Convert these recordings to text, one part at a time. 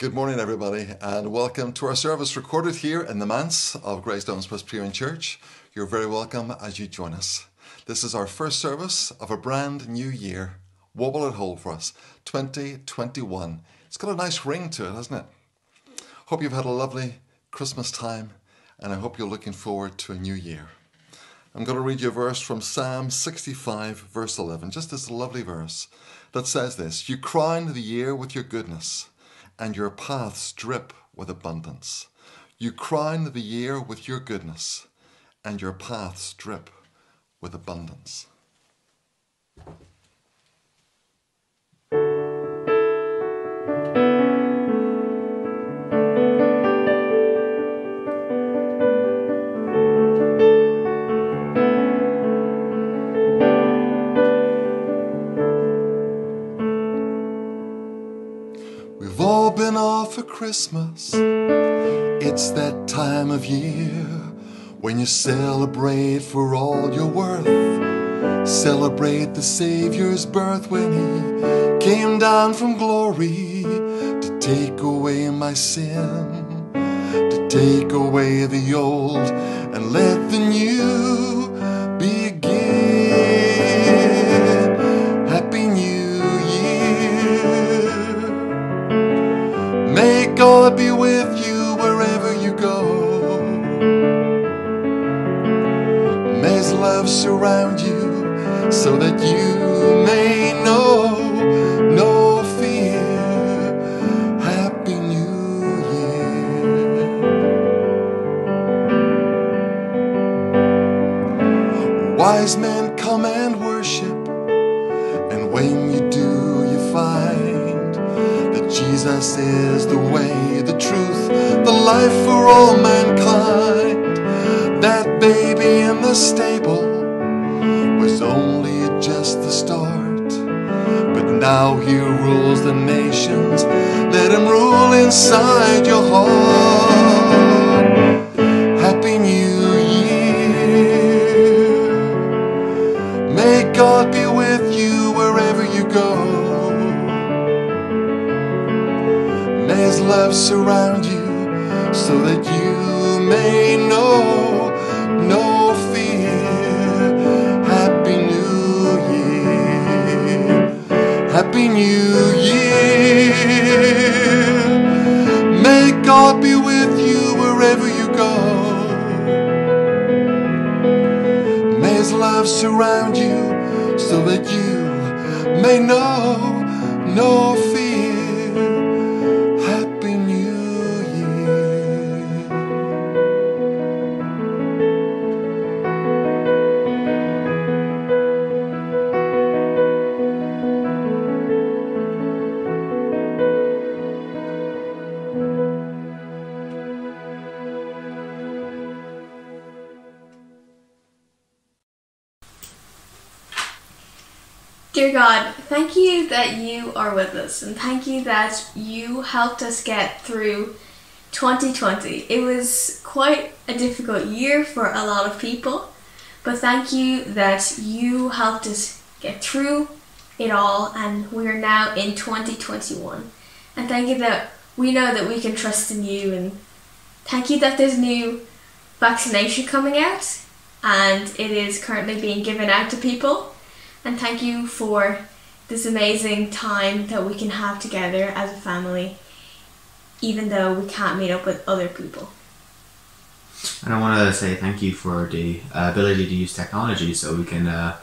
Good morning, everybody, and welcome to our service recorded here in the manse of Greystones Presbyterian Church. You're very welcome as you join us. This is our first service of a brand new year. What will it hold for us? 2021. It's got a nice ring to it, hasn't it? Hope you've had a lovely Christmas time, and I hope you're looking forward to a new year. I'm going to read you a verse from Psalm 65, verse 11, just this lovely verse that says this You crown the year with your goodness and your paths drip with abundance. You crown the year with your goodness, and your paths drip with abundance. For Christmas. It's that time of year when you celebrate for all you're worth. Celebrate the Savior's birth when He came down from glory to take away my sin, to take away the old and let the new surround you so that you may know no fear. Happy New Year. Wise men come and worship, and when you do, you find that Jesus is the way, the truth, the life for all mankind. That baby in the stable inside your heart. Happy New Year. May God be with you wherever you go. May His love surround you so that you may know no fear. Happy New Year. Happy New Year. Surround you so that you may know no you that you are with us and thank you that you helped us get through 2020. It was quite a difficult year for a lot of people, but thank you that you helped us get through it all and we are now in 2021. And thank you that we know that we can trust in you and thank you that there's new vaccination coming out and it is currently being given out to people and thank you for this amazing time that we can have together as a family, even though we can't meet up with other people. And I want to say thank you for the uh, ability to use technology so we can uh,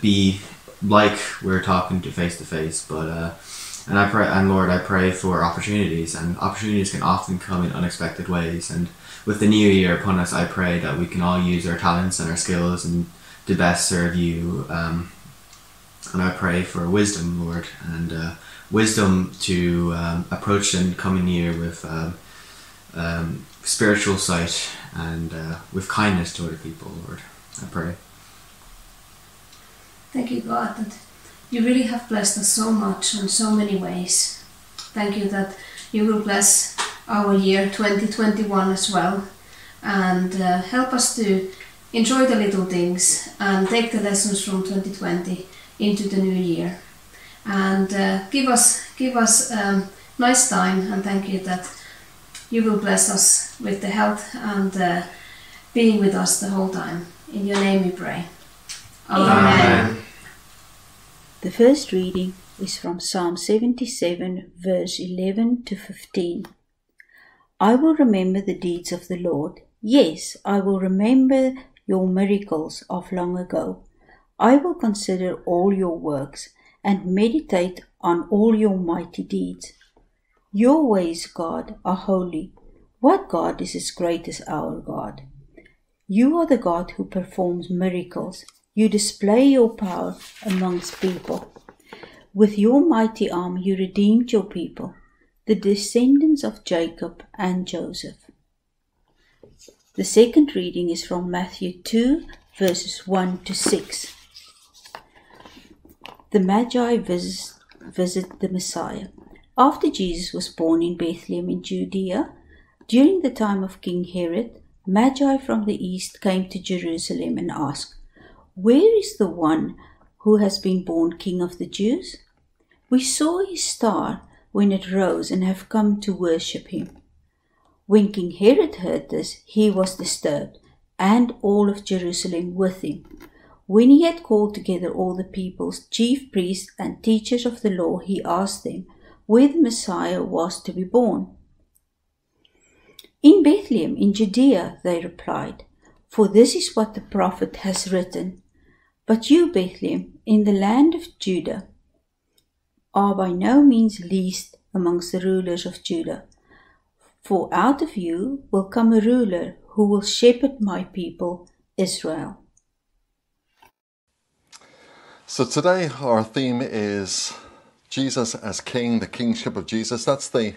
be like we're talking to face to face. But uh, and I pray, and Lord, I pray for opportunities, and opportunities can often come in unexpected ways. And with the new year upon us, I pray that we can all use our talents and our skills and to best serve you. Um, and I pray for wisdom, Lord, and uh, wisdom to um, approach the coming year with um, um, spiritual sight and uh, with kindness to other people, Lord. I pray. Thank you, God, that you really have blessed us so much in so many ways. Thank you that you will bless our year 2021 as well and uh, help us to enjoy the little things and take the lessons from 2020 into the new year and uh, give us give us um, nice time, and thank you that you will bless us with the health and uh, being with us the whole time. In your name we pray. Amen. The first reading is from Psalm 77, verse 11 to 15. I will remember the deeds of the Lord. Yes, I will remember your miracles of long ago. I will consider all your works and meditate on all your mighty deeds. Your ways, God, are holy. What God is as great as our God? You are the God who performs miracles. You display your power amongst people. With your mighty arm, you redeemed your people, the descendants of Jacob and Joseph. The second reading is from Matthew 2, verses 1 to 6. The Magi visit, visit the Messiah. After Jesus was born in Bethlehem in Judea, during the time of King Herod, Magi from the east came to Jerusalem and asked, Where is the one who has been born King of the Jews? We saw his star when it rose and have come to worship him. When King Herod heard this, he was disturbed, and all of Jerusalem with him. When he had called together all the people's chief priests and teachers of the law, he asked them where the Messiah was to be born. In Bethlehem, in Judea, they replied, for this is what the prophet has written. But you, Bethlehem, in the land of Judah, are by no means least amongst the rulers of Judah. For out of you will come a ruler who will shepherd my people, Israel. So today our theme is Jesus as King, the kingship of Jesus. That's the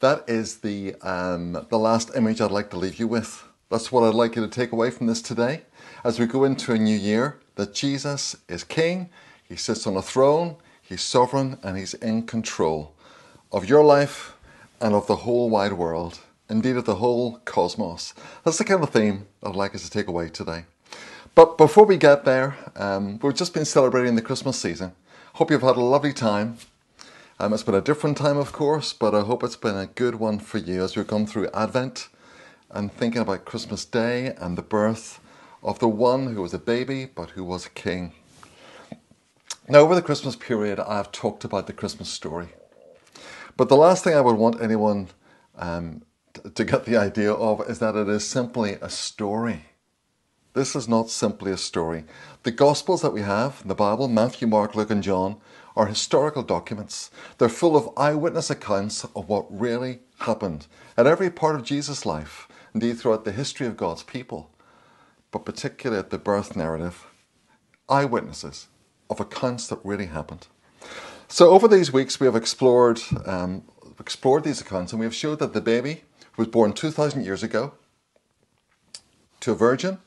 that is the um, the last image I'd like to leave you with. That's what I'd like you to take away from this today, as we go into a new year. That Jesus is King. He sits on a throne. He's sovereign and he's in control of your life and of the whole wide world, indeed of the whole cosmos. That's the kind of theme I'd like us to take away today. But before we get there, um, we've just been celebrating the Christmas season. Hope you've had a lovely time. Um, it's been a different time, of course, but I hope it's been a good one for you as we've gone through Advent and thinking about Christmas Day and the birth of the one who was a baby but who was a king. Now, over the Christmas period, I've talked about the Christmas story. But the last thing I would want anyone um, to get the idea of is that it is simply a story. This is not simply a story. The Gospels that we have in the Bible, Matthew, Mark, Luke, and John, are historical documents. They're full of eyewitness accounts of what really happened at every part of Jesus' life, indeed throughout the history of God's people, but particularly at the birth narrative. Eyewitnesses of accounts that really happened. So over these weeks, we have explored um, explored these accounts, and we have showed that the baby was born 2,000 years ago to a virgin,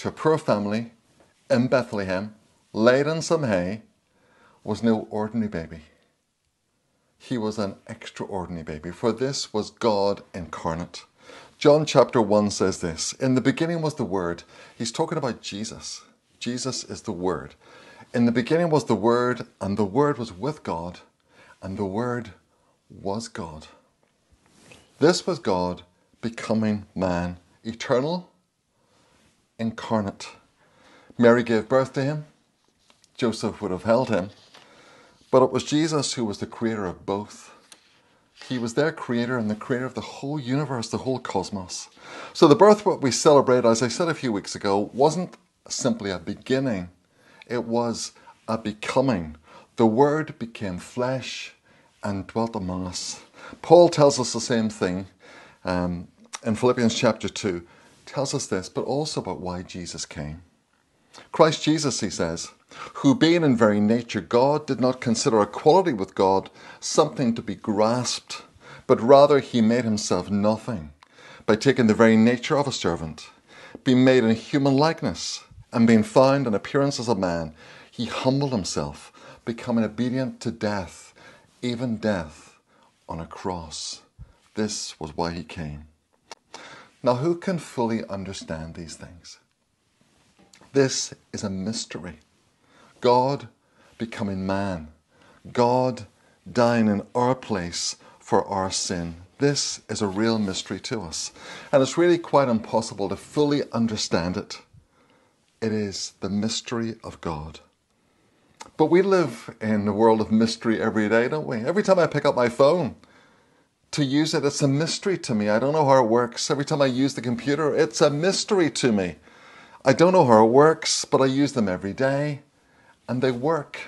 to a poor family in Bethlehem, laid in some hay, was no ordinary baby. He was an extraordinary baby, for this was God incarnate. John chapter 1 says this In the beginning was the Word. He's talking about Jesus. Jesus is the Word. In the beginning was the Word, and the Word was with God, and the Word was God. This was God becoming man, eternal, incarnate. Mary gave birth to him. Joseph would have held him. But it was Jesus who was the creator of both. He was their creator and the creator of the whole universe, the whole cosmos. So the birth, what we celebrate, as I said a few weeks ago, wasn't simply a beginning it was a becoming. The Word became flesh and dwelt among us. Paul tells us the same thing um, in Philippians chapter 2, tells us this, but also about why Jesus came. Christ Jesus, he says, who being in very nature God, did not consider equality with God something to be grasped, but rather he made himself nothing by taking the very nature of a servant, being made in human likeness and being found in appearance as a man, he humbled himself, becoming obedient to death, even death on a cross. This was why he came. Now, who can fully understand these things? This is a mystery. God becoming man, God dying in our place for our sin. This is a real mystery to us, and it's really quite impossible to fully understand it. It is the mystery of God. But we live in a world of mystery every day, don't we? Every time I pick up my phone to use it, it's a mystery to me. I don't know how it works. Every time I use the computer, it's a mystery to me. I don't know how it works, but I use them every day and they work.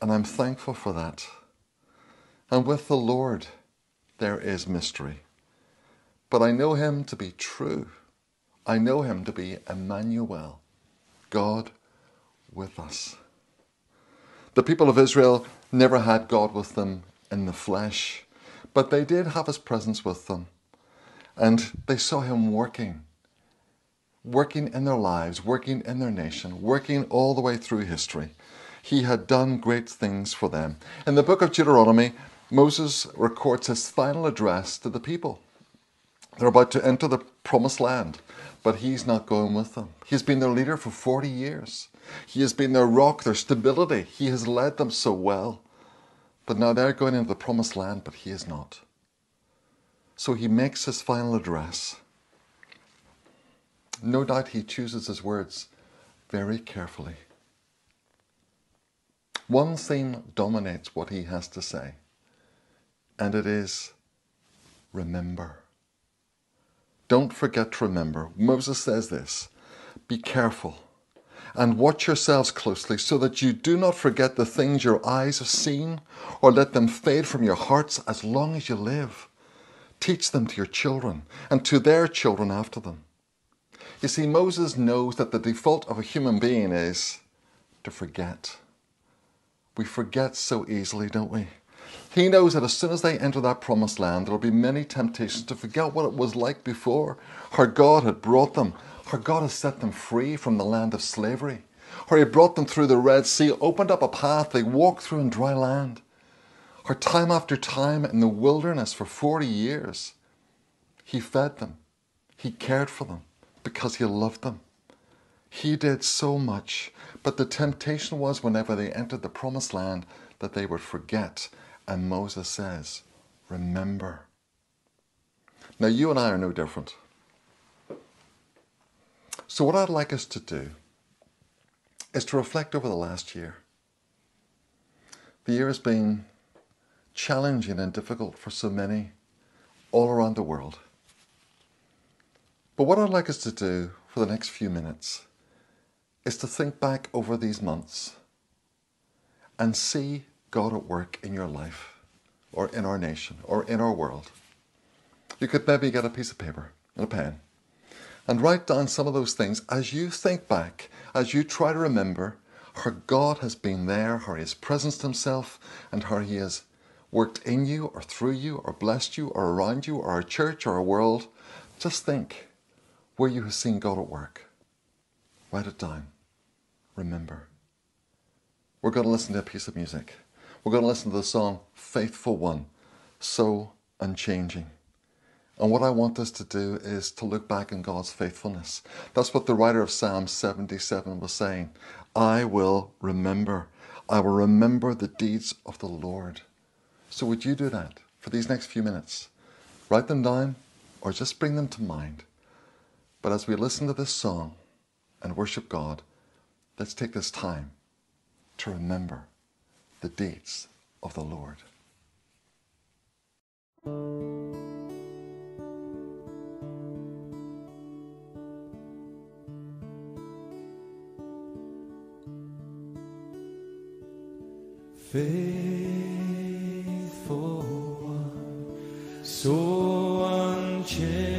And I'm thankful for that. And with the Lord, there is mystery. But I know him to be true. I know him to be Emmanuel, God with us. The people of Israel never had God with them in the flesh, but they did have his presence with them. And they saw him working, working in their lives, working in their nation, working all the way through history. He had done great things for them. In the book of Deuteronomy, Moses records his final address to the people. They're about to enter the promised land, but he's not going with them. He's been their leader for 40 years. He has been their rock, their stability. He has led them so well. But now they're going into the promised land, but he is not. So he makes his final address. No doubt he chooses his words very carefully. One theme dominates what he has to say, and it is remember. Don't forget to remember. Moses says this Be careful and watch yourselves closely so that you do not forget the things your eyes have seen or let them fade from your hearts as long as you live. Teach them to your children and to their children after them. You see, Moses knows that the default of a human being is to forget. We forget so easily, don't we? He knows that as soon as they enter that promised land, there will be many temptations to forget what it was like before, how God had brought them, how God has set them free from the land of slavery, how He brought them through the Red Sea, opened up a path they walked through in dry land, how time after time in the wilderness for 40 years, He fed them, He cared for them because He loved them. He did so much, but the temptation was whenever they entered the promised land that they would forget. And Moses says, Remember. Now, you and I are no different. So, what I'd like us to do is to reflect over the last year. The year has been challenging and difficult for so many all around the world. But what I'd like us to do for the next few minutes is to think back over these months and see God at work in your life or in our nation or in our world. You could maybe get a piece of paper and a pen and write down some of those things as you think back, as you try to remember how God has been there, how He has presenced Himself, and how He has worked in you or through you or blessed you or around you or our church or our world. Just think where you have seen God at work. Write it down. Remember. We're going to listen to a piece of music. We're going to listen to the song Faithful One, so unchanging. And what I want us to do is to look back on God's faithfulness. That's what the writer of Psalm 77 was saying. I will remember. I will remember the deeds of the Lord. So would you do that for these next few minutes? Write them down or just bring them to mind. But as we listen to this song and worship God, let's take this time to remember the deeds of the Lord. Faithful one, so unchanging,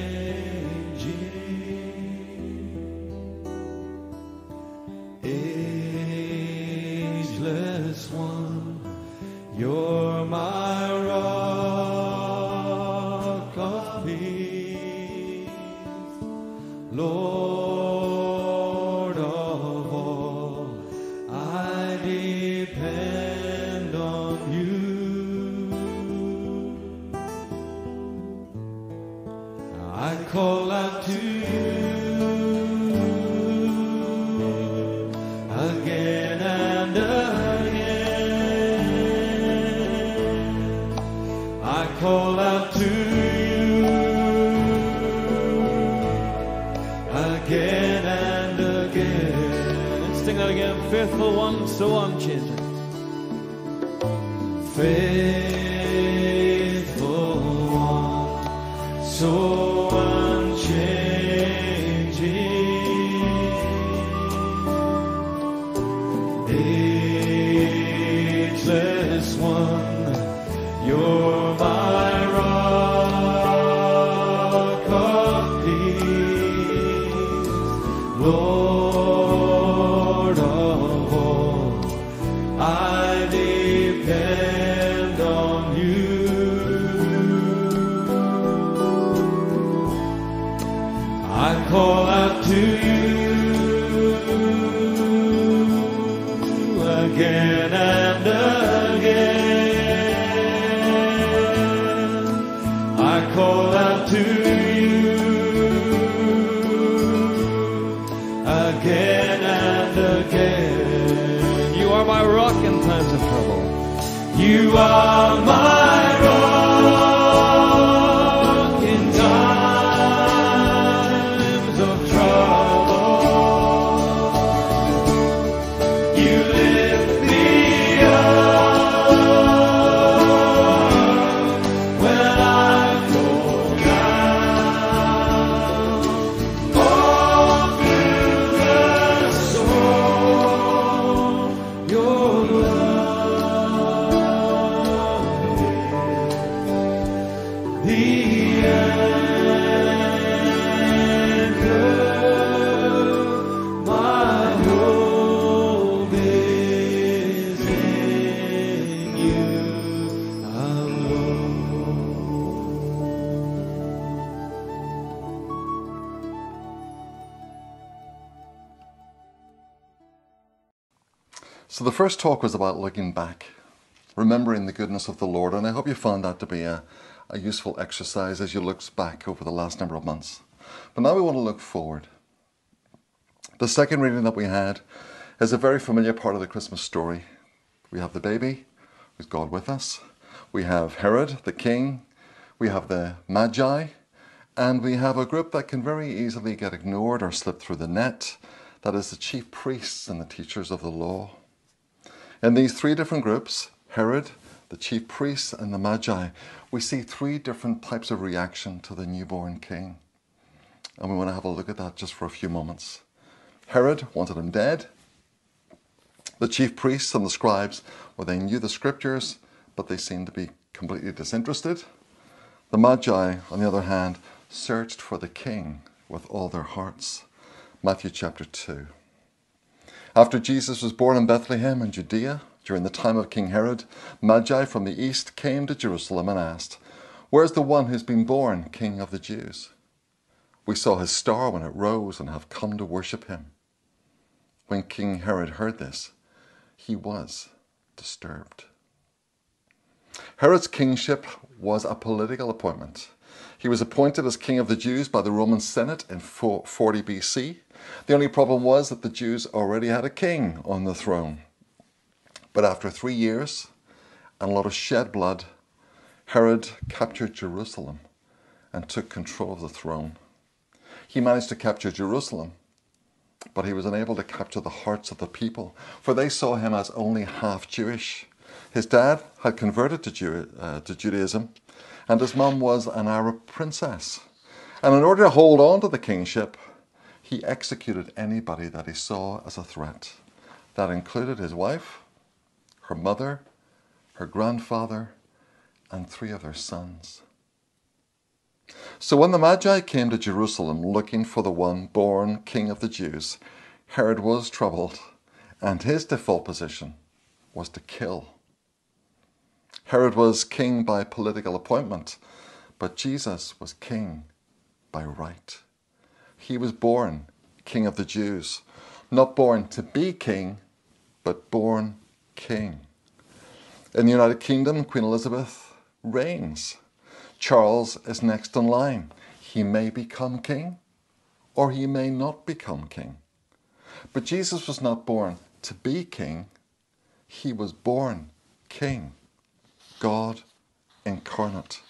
are my first talk was about looking back, remembering the goodness of the Lord, and I hope you found that to be a, a useful exercise as you look back over the last number of months. But now we want to look forward. The second reading that we had is a very familiar part of the Christmas story. We have the baby, who's God with us. We have Herod, the king. We have the Magi. And we have a group that can very easily get ignored or slip through the net. That is the chief priests and the teachers of the law. In these three different groups, Herod, the chief priests, and the Magi, we see three different types of reaction to the newborn king. And we want to have a look at that just for a few moments. Herod wanted him dead. The chief priests and the scribes, well, they knew the scriptures, but they seemed to be completely disinterested. The Magi, on the other hand, searched for the king with all their hearts. Matthew chapter 2. After Jesus was born in Bethlehem in Judea, during the time of King Herod, Magi from the east came to Jerusalem and asked, Where's the one who's been born King of the Jews? We saw his star when it rose and have come to worship him. When King Herod heard this, he was disturbed. Herod's kingship was a political appointment. He was appointed as king of the Jews by the Roman Senate in 40 BC. The only problem was that the Jews already had a king on the throne. But after three years and a lot of shed blood, Herod captured Jerusalem and took control of the throne. He managed to capture Jerusalem, but he was unable to capture the hearts of the people, for they saw him as only half Jewish. His dad had converted to, Jew, uh, to Judaism, and his mum was an Arab princess. And in order to hold on to the kingship, he executed anybody that he saw as a threat. That included his wife, her mother, her grandfather, and three of their sons. So when the Magi came to Jerusalem looking for the one born king of the Jews, Herod was troubled, and his default position was to kill. Herod was king by political appointment, but Jesus was king by right. He was born king of the Jews, not born to be king, but born king. In the United Kingdom, Queen Elizabeth reigns. Charles is next in line. He may become king or he may not become king. But Jesus was not born to be king, he was born king, God incarnate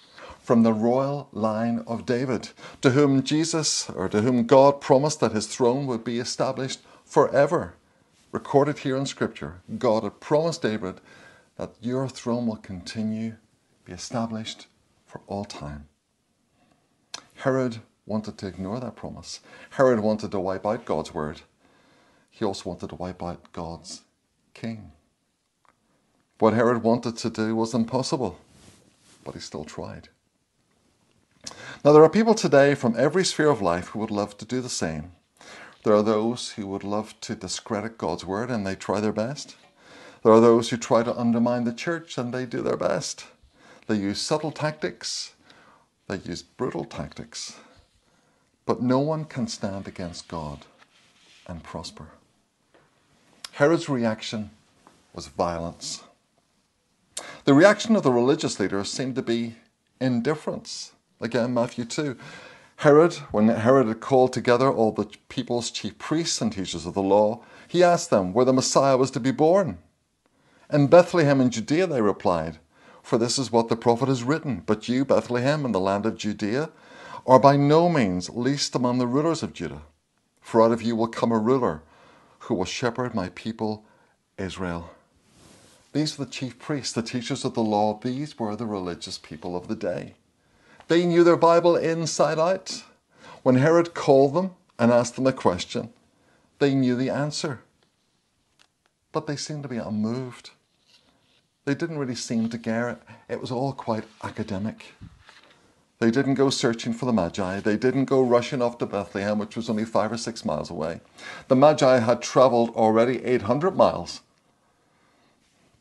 from the royal line of David, to whom Jesus or to whom God promised that his throne would be established forever. Recorded here in Scripture, God had promised David that your throne will continue, be established for all time. Herod wanted to ignore that promise. Herod wanted to wipe out God's word. He also wanted to wipe out God's king. What Herod wanted to do was impossible, but he still tried. Now, there are people today from every sphere of life who would love to do the same. There are those who would love to discredit God's word and they try their best. There are those who try to undermine the church and they do their best. They use subtle tactics, they use brutal tactics. But no one can stand against God and prosper. Herod's reaction was violence. The reaction of the religious leaders seemed to be indifference. Again, Matthew 2. Herod, when Herod had called together all the people's chief priests and teachers of the law, he asked them where the Messiah was to be born. In Bethlehem in Judea, they replied, for this is what the prophet has written. But you, Bethlehem, in the land of Judea, are by no means least among the rulers of Judah. For out of you will come a ruler who will shepherd my people Israel. These were the chief priests, the teachers of the law. These were the religious people of the day. They knew their Bible inside out. When Herod called them and asked them a question, they knew the answer. But they seemed to be unmoved. They didn't really seem to care. It was all quite academic. They didn't go searching for the Magi. They didn't go rushing off to Bethlehem, which was only five or six miles away. The Magi had traveled already 800 miles.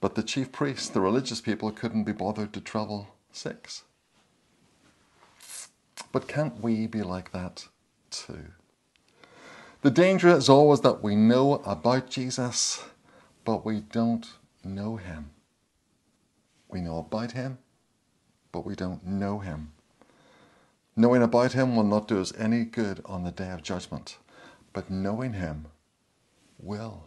But the chief priests, the religious people, couldn't be bothered to travel six. But can't we be like that too? The danger is always that we know about Jesus, but we don't know him. We know about him, but we don't know him. Knowing about him will not do us any good on the day of judgment, but knowing him will.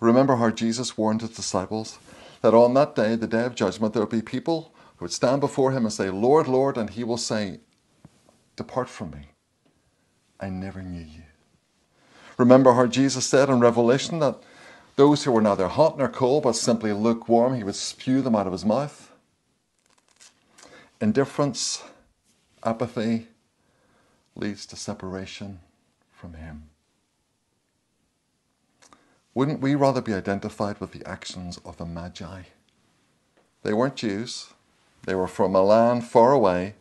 Remember how Jesus warned his disciples that on that day, the day of judgment, there would be people who would stand before him and say, Lord, Lord, and he will say, Depart from me. I never knew you. Remember how Jesus said in Revelation that those who were neither hot nor cold, but simply lukewarm, he would spew them out of his mouth. Indifference, apathy leads to separation from him. Wouldn't we rather be identified with the actions of the Magi? They weren't Jews, they were from a land far away,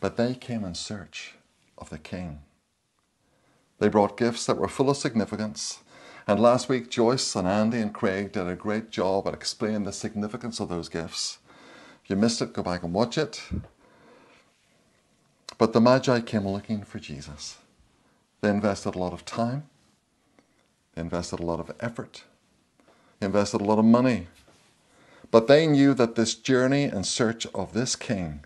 but they came in search of the King. They brought gifts that were full of significance and last week, Joyce and Andy and Craig did a great job at explaining the significance of those gifts. If you missed it, go back and watch it. But the Magi came looking for Jesus. They invested a lot of time, invested a lot of effort, invested a lot of money. But they knew that this journey in search of this king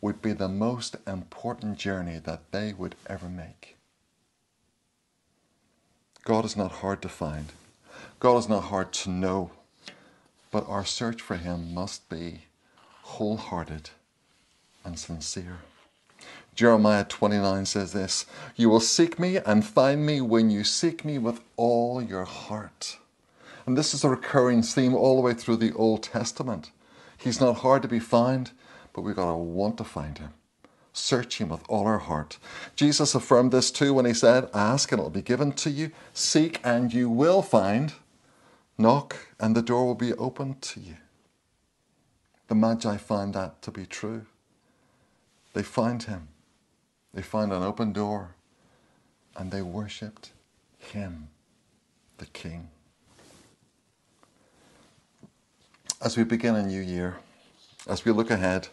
would be the most important journey that they would ever make. God is not hard to find. God is not hard to know. But our search for Him must be wholehearted and sincere. Jeremiah 29 says this You will seek me and find me when you seek me with all your heart. And this is a recurring theme all the way through the Old Testament. He's not hard to be found, but we've got to want to find Him search Him with all our heart. Jesus affirmed this too when He said, Ask and it will be given to you, seek and you will find, knock and the door will be opened to you. The Magi find that to be true. They find Him, they find an open door, and they worshipped Him, the King. As we begin a new year, as we look ahead,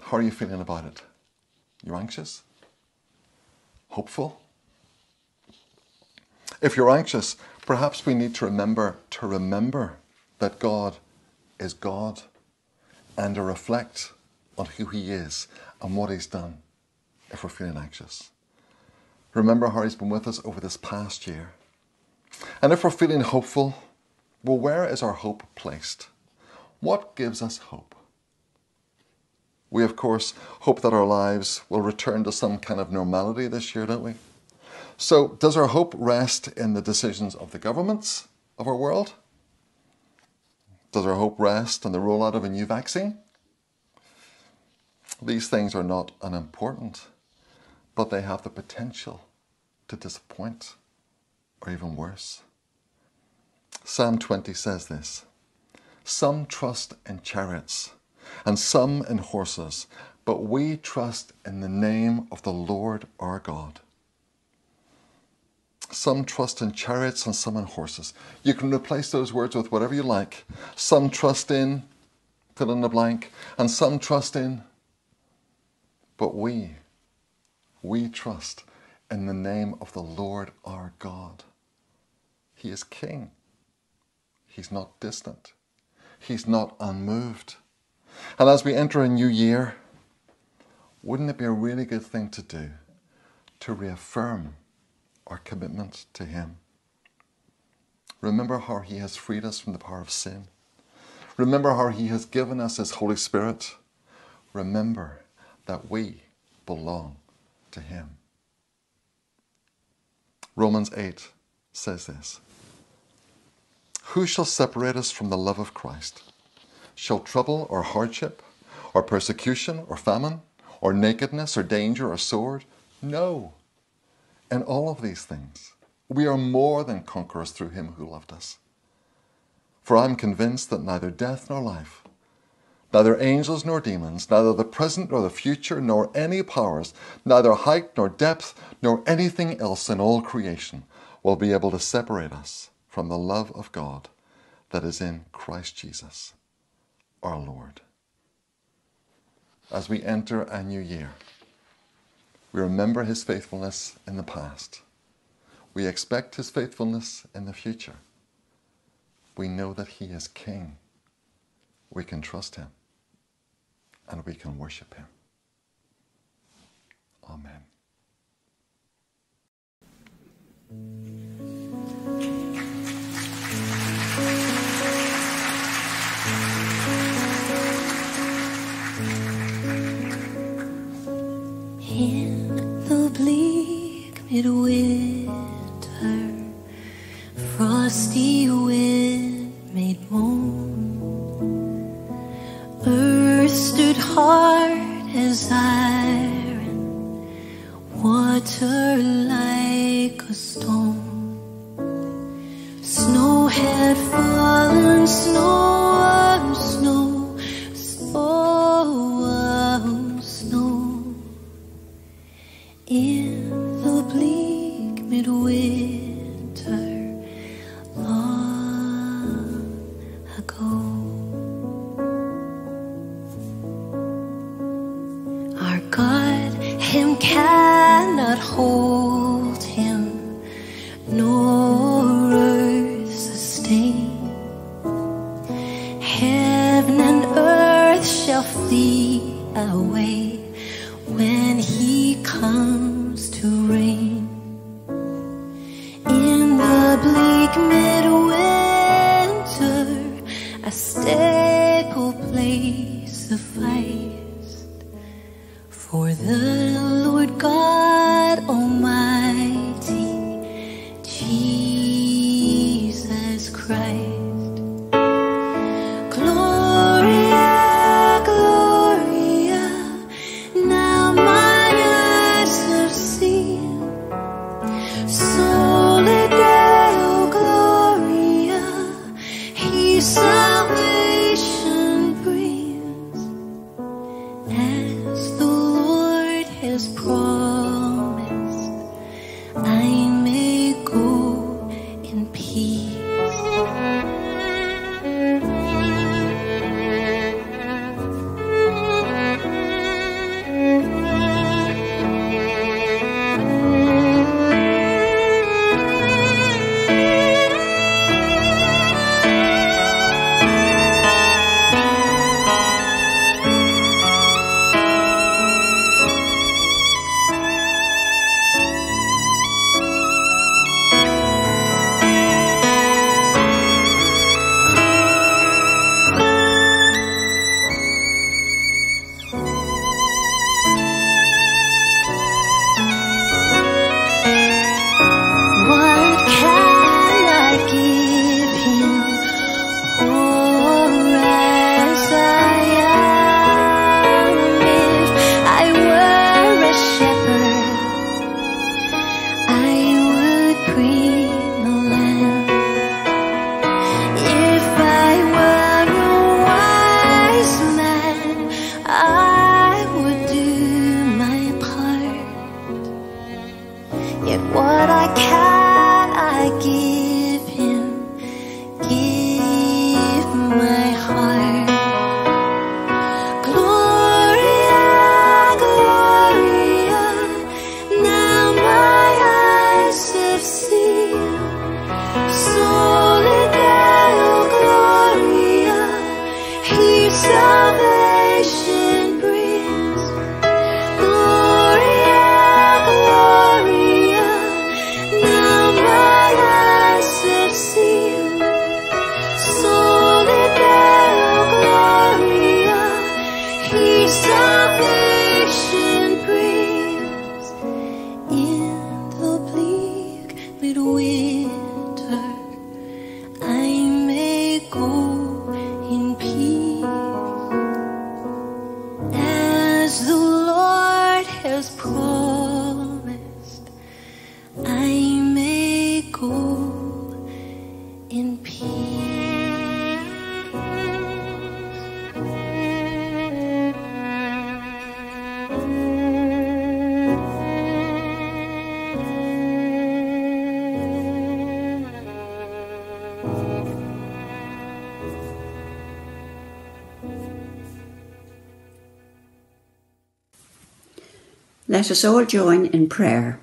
how are you feeling about it? You're anxious? Hopeful? If you're anxious, perhaps we need to remember to remember that God is God and to reflect on who He is and what He's done if we're feeling anxious. Remember how He's been with us over this past year. And if we're feeling hopeful, well, where is our hope placed? What gives us hope? We, of course, hope that our lives will return to some kind of normality this year, don't we? So, does our hope rest in the decisions of the governments of our world? Does our hope rest in the rollout of a new vaccine? These things are not unimportant, but they have the potential to disappoint, or even worse. Psalm 20 says this Some trust in chariots and some in horses, but we trust in the name of the Lord our God. Some trust in chariots and some in horses. You can replace those words with whatever you like. Some trust in, fill in the blank, and some trust in. But we, we trust in the name of the Lord our God. He is King. He's not distant. He's not unmoved. And as we enter a new year, wouldn't it be a really good thing to do to reaffirm our commitment to Him? Remember how He has freed us from the power of sin. Remember how He has given us His Holy Spirit. Remember that we belong to Him. Romans 8 says this Who shall separate us from the love of Christ? Shall trouble or hardship, or persecution or famine, or nakedness or danger or sword? No. In all of these things, we are more than conquerors through Him who loved us. For I am convinced that neither death nor life, neither angels nor demons, neither the present nor the future, nor any powers, neither height nor depth, nor anything else in all creation will be able to separate us from the love of God that is in Christ Jesus, our Lord. As we enter a new year, we remember his faithfulness in the past. We expect his faithfulness in the future. We know that he is king. We can trust him and we can worship him. Amen. In the bleak midwinter, frosty wind made moan. Stood hard as iron, water like a stone. Snow had fallen, snow, Let us all join in prayer.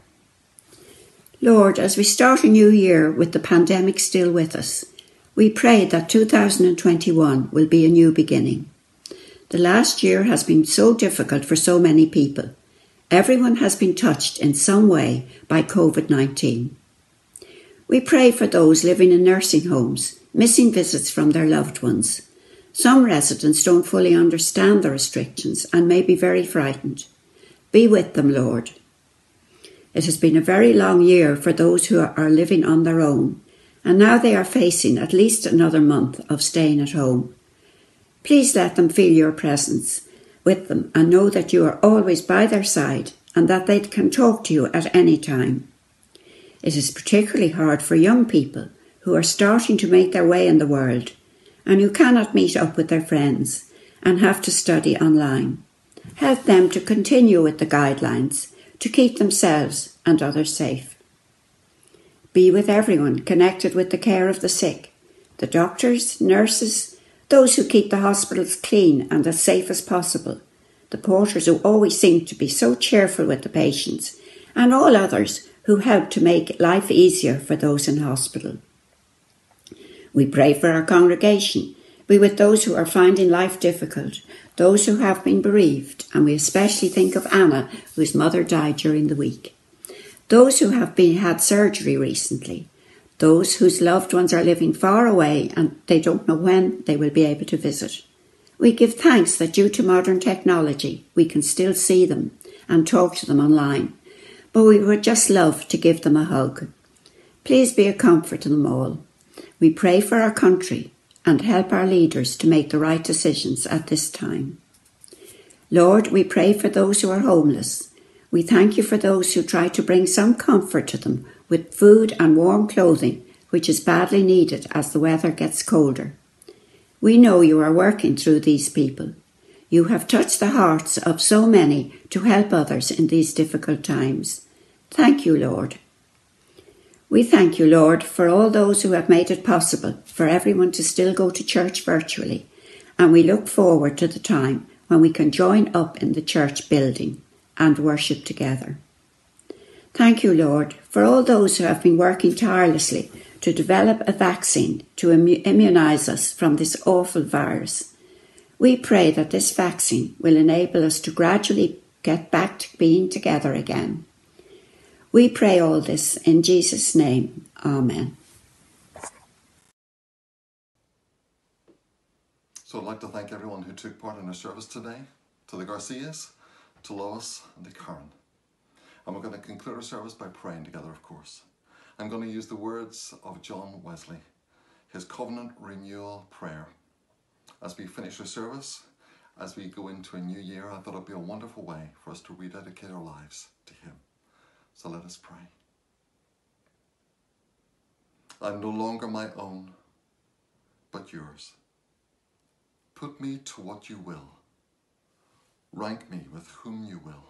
Lord, as we start a new year with the pandemic still with us, we pray that 2021 will be a new beginning. The last year has been so difficult for so many people. Everyone has been touched in some way by COVID 19. We pray for those living in nursing homes, missing visits from their loved ones. Some residents don't fully understand the restrictions and may be very frightened. Be with them, Lord. It has been a very long year for those who are living on their own, and now they are facing at least another month of staying at home. Please let them feel your presence with them and know that you are always by their side and that they can talk to you at any time. It is particularly hard for young people who are starting to make their way in the world and who cannot meet up with their friends and have to study online. Help them to continue with the guidelines to keep themselves and others safe. Be with everyone connected with the care of the sick, the doctors, nurses, those who keep the hospitals clean and as safe as possible, the porters who always seem to be so cheerful with the patients, and all others who help to make life easier for those in hospital. We pray for our congregation. Be with those who are finding life difficult, those who have been bereaved, and we especially think of Anna, whose mother died during the week. Those who have been had surgery recently, those whose loved ones are living far away and they don't know when they will be able to visit. We give thanks that due to modern technology, we can still see them and talk to them online, but we would just love to give them a hug. Please be a comfort to them all. We pray for our country and help our leaders to make the right decisions at this time. Lord, we pray for those who are homeless. We thank you for those who try to bring some comfort to them with food and warm clothing, which is badly needed as the weather gets colder. We know you are working through these people. You have touched the hearts of so many to help others in these difficult times. Thank you, Lord. We thank you, Lord, for all those who have made it possible for everyone to still go to church virtually, and we look forward to the time when we can join up in the church building and worship together. Thank you, Lord, for all those who have been working tirelessly to develop a vaccine to immunize us from this awful virus. We pray that this vaccine will enable us to gradually get back to being together again. We pray all this in Jesus' name. Amen. So I'd like to thank everyone who took part in our service today, to the Garcias, to Lois, and to Karen. And we're going to conclude our service by praying together, of course. I'm going to use the words of John Wesley, his covenant renewal prayer. As we finish our service, as we go into a new year, I thought it'd be a wonderful way for us to rededicate our lives to Him. So let us pray. I'm no longer my own, but yours. Put me to what you will. Rank me with whom you will.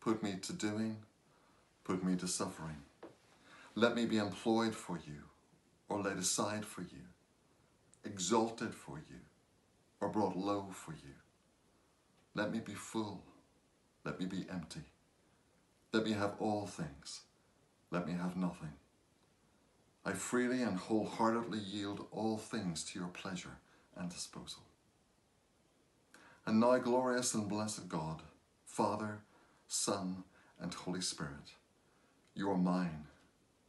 Put me to doing, put me to suffering. Let me be employed for you, or laid aside for you, exalted for you, or brought low for you. Let me be full, let me be empty. Let me have all things, let me have nothing. I freely and wholeheartedly yield all things to your pleasure and disposal. And now, glorious and blessed God, Father, Son, and Holy Spirit, you are mine,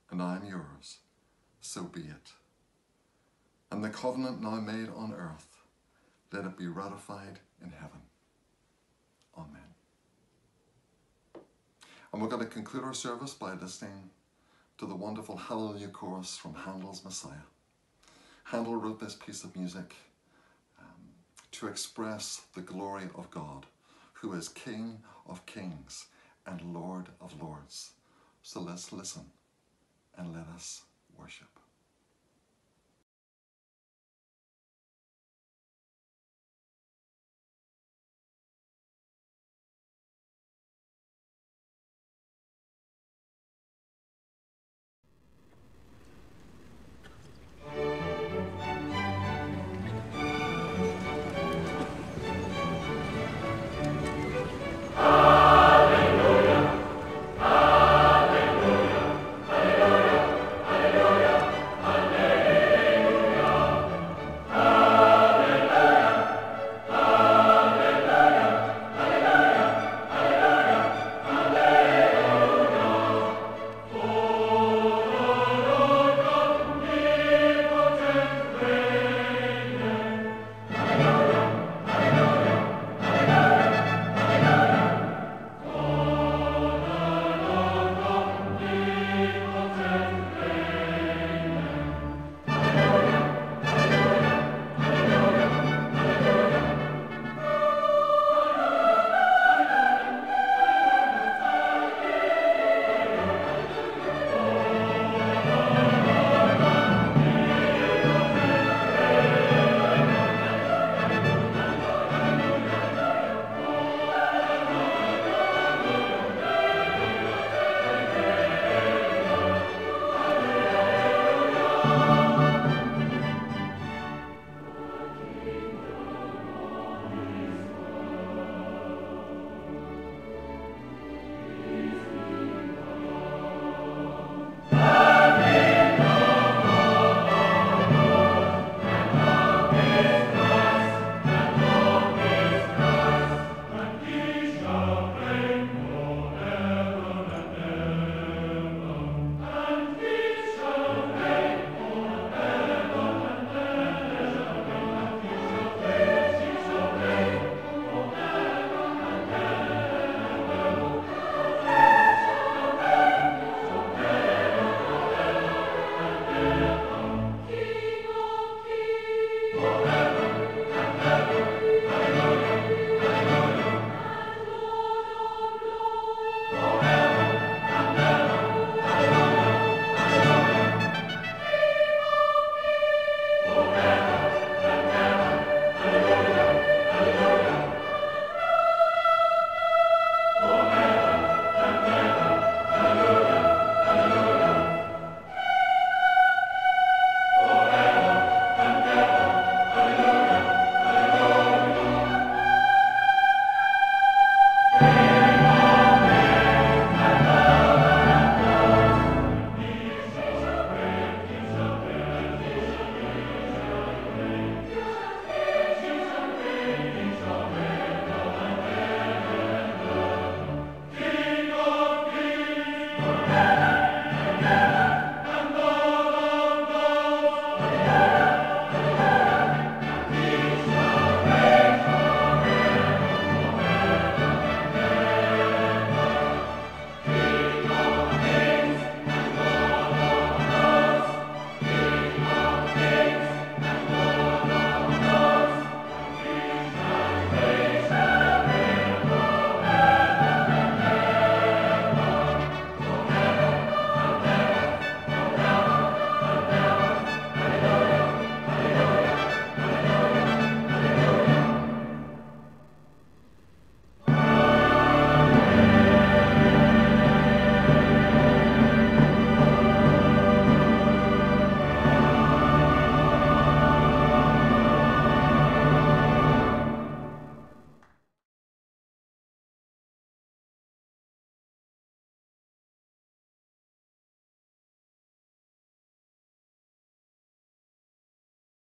and I am yours, so be it. And the covenant now made on earth, let it be ratified in heaven. Amen. And we're going to conclude our service by listening to the wonderful Hallelujah chorus from Handel's Messiah. Handel wrote this piece of music um, to express the glory of God, who is King of kings and Lord of lords. So let's listen and let us worship.